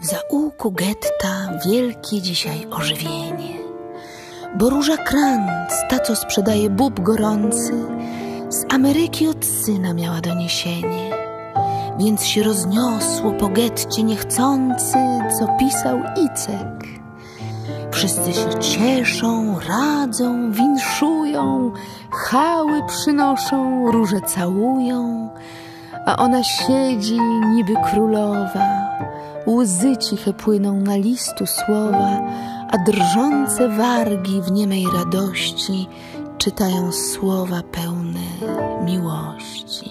W zaułku getta wielkie dzisiaj ożywienie, bo Róża Kranz, ta co sprzedaje bób gorący, z Ameryki od syna miała doniesienie, więc się rozniosło po getcie niechcący, co pisał Icek. Wszyscy się cieszą, radzą, winszują, chały przynoszą, róże całują, a ona siedzi niby królowa. Łzy ciche płyną na listu słowa, a drżące wargi w niemej radości czytają słowa pełne miłości.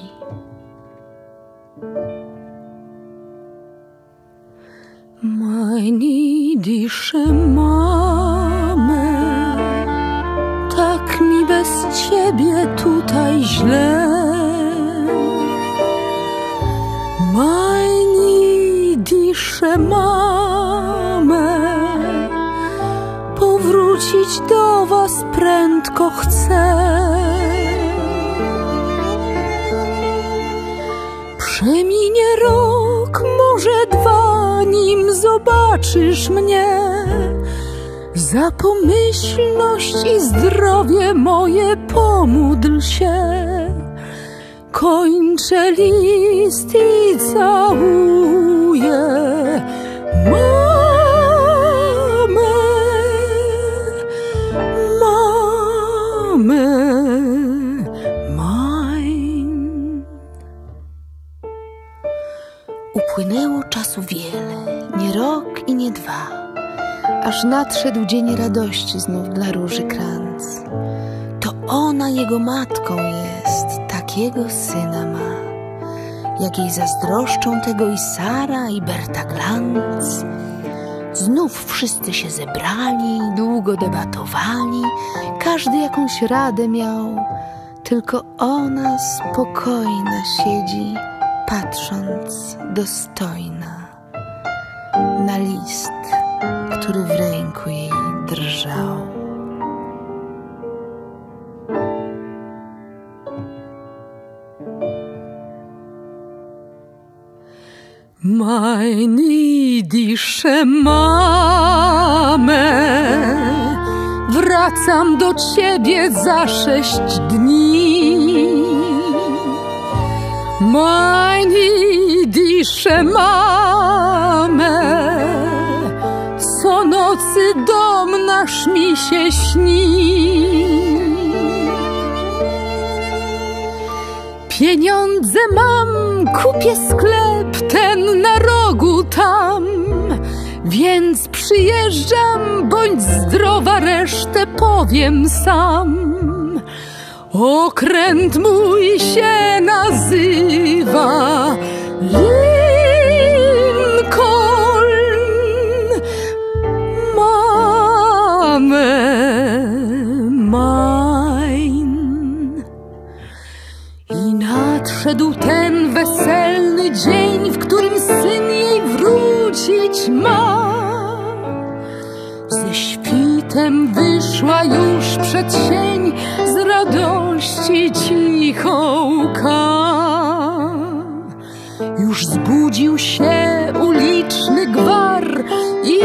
Meine mamy, tak mi bez ciebie tutaj źle. Powrócić do was prędko chcę. Przeminie rok, może dwa, nim zobaczysz mnie. Za pomyślność i zdrowie moje pomódl się. Kończę list i całuję aż nadszedł dzień radości znów dla Róży Kranz. To ona jego matką jest, takiego syna ma. Jak jej zazdroszczą tego i Sara, i Berta Glanz. Znów wszyscy się zebrali, długo debatowali, każdy jakąś radę miał, tylko ona spokojna siedzi, patrząc dostojna na list, który w ręku jej drżał. Meine disze mamę, wracam do ciebie za sześć dni. Meine disze nasz mi się śni. Pieniądze mam, kupię sklep ten na rogu tam, więc przyjeżdżam, bądź zdrowa, resztę powiem sam. Okręt mój się nazywa nadszedł ten weselny dzień, w którym syn jej wrócić ma. Ze świtem wyszła już przed sień, z radości cichą łka. Już zbudził się uliczny gwar i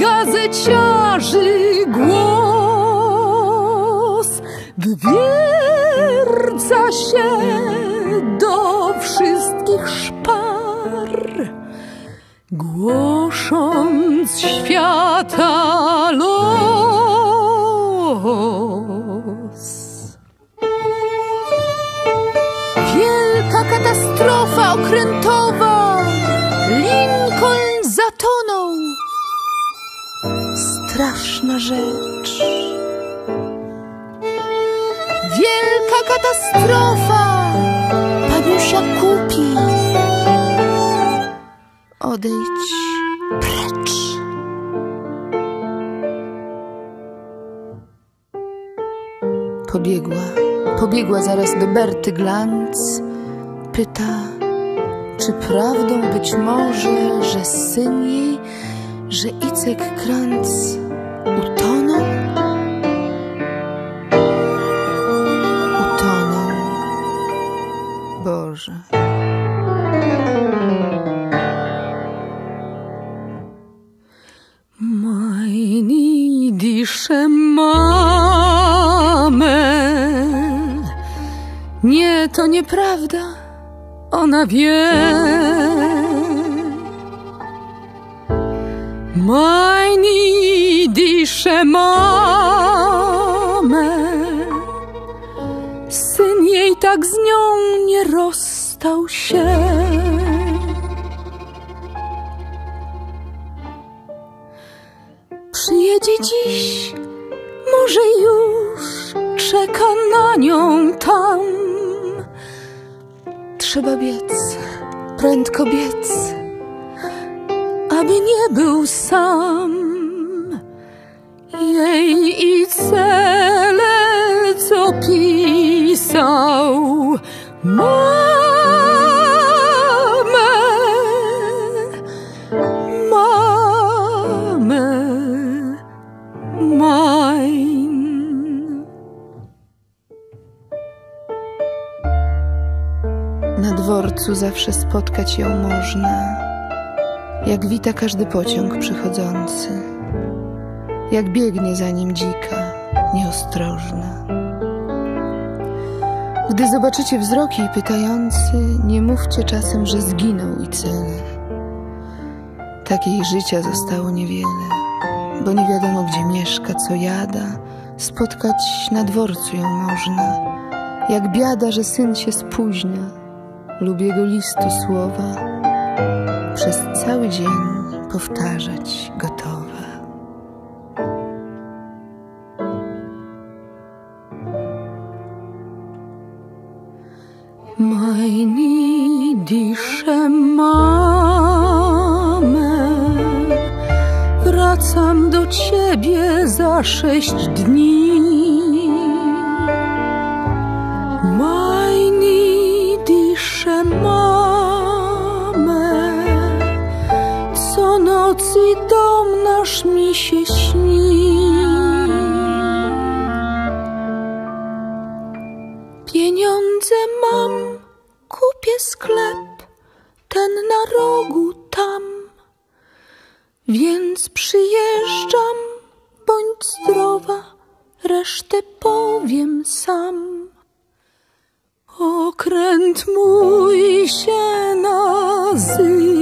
gazeciarzy głos. Wywierca się wszystkich szpar, głosząc świata los. Wielka katastrofa okrętowa! Lincoln zatonął! Straszna rzecz. Wielka katastrofa! Odejdź precz. Pobiegła, pobiegła zaraz do Berty Glanz. Pyta, czy prawdą być może, że syn jej, że Icek Kranz utonął? Utonął. Boże. Proszę mamę. Nie, to nieprawda. Ona wie. Meine dische mamę. Syn jej tak z nią nie rozstał się. Przyjedzie dziś, może już czeka na nią tam. Trzeba biec, prędko biec, aby nie był sam. Jej i cele, co pisał, mamę, dworcu zawsze spotkać ją można, jak wita każdy pociąg przychodzący, jak biegnie za nim dzika, nieostrożna. Gdy zobaczycie wzrok jej pytający, nie mówcie czasem, że zginął i cele. Tak jej życia zostało niewiele, bo nie wiadomo gdzie mieszka, co jada, spotkać na dworcu ją można. Jak biada, że syn się spóźnia, lub jego listu słowa, przez cały dzień powtarzać gotowa. Meine mamę, wracam do ciebie za sześć dni. już mi się śni. Pieniądze mam, kupię sklep, ten na rogu tam. Więc przyjeżdżam, bądź zdrowa, resztę powiem sam. Okręt mój się nazywa.